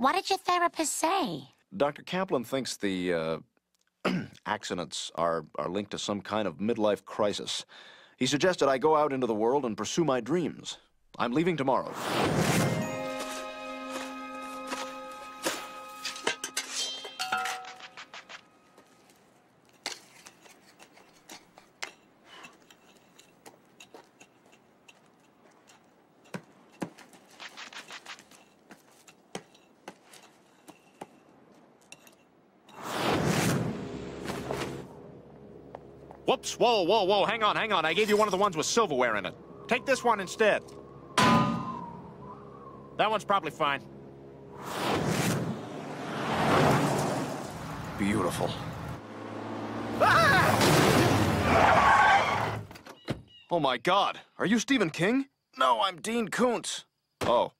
What did your therapist say? Dr. Kaplan thinks the uh, accidents are, are linked to some kind of midlife crisis. He suggested I go out into the world and pursue my dreams. I'm leaving tomorrow. Whoops, whoa, whoa, whoa, hang on, hang on. I gave you one of the ones with silverware in it. Take this one instead. That one's probably fine. Beautiful. Ah! Oh my god, are you Stephen King? No, I'm Dean Koontz. Oh.